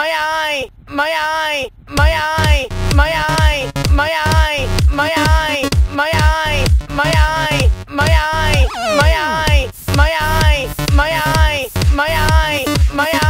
my eye, my eye, my eye, my eye, my eye, my eye, my eye, my eye, my eye, my eye, my eye, my eye, my eye, my eye,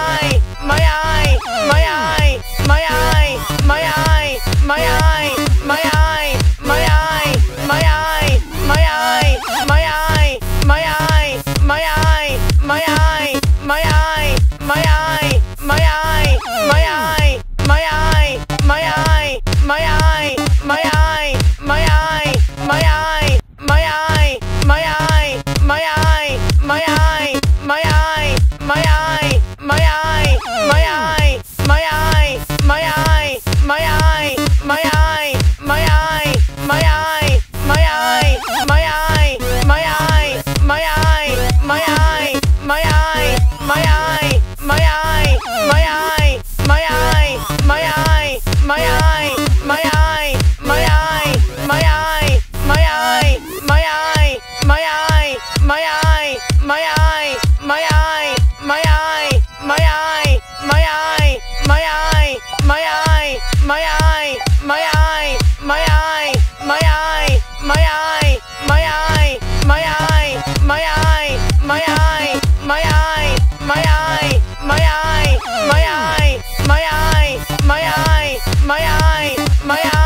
my eye, my eye, my eye, my eye, my eye, my eye, my eye, my eye, my eye, my eye, my eye, my eye, my eye, my eye, my eye, my eye, my eye, my eye,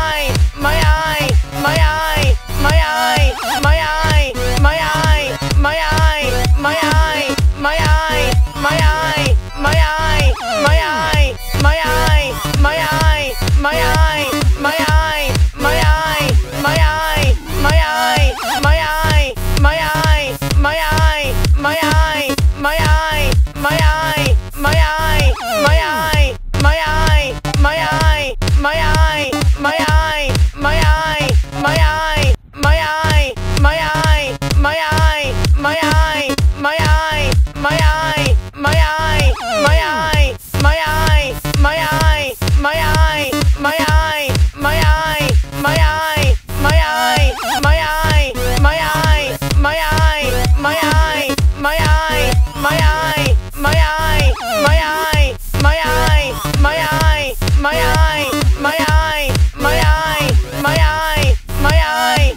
my eyes.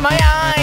my eyes.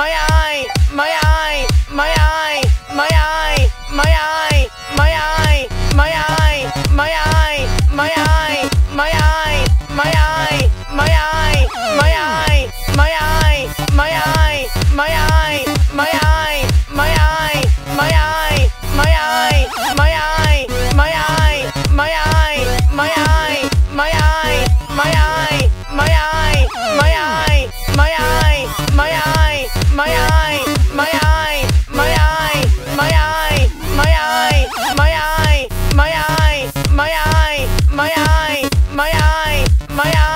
my eye, my eye, my eye. my.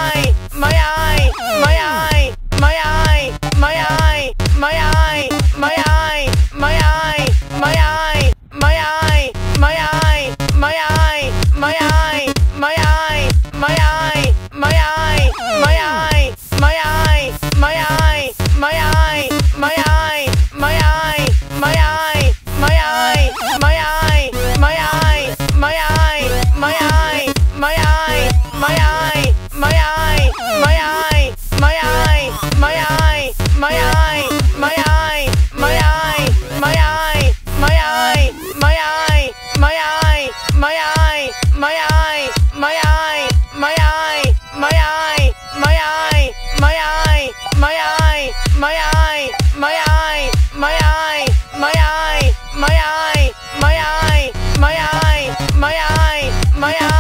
my eye, my eye, my eye, my eye, my eye, my eye, my eye, my eye, my eye, my eye, my eye, my eye, my eye, my eye, my eye, my eye.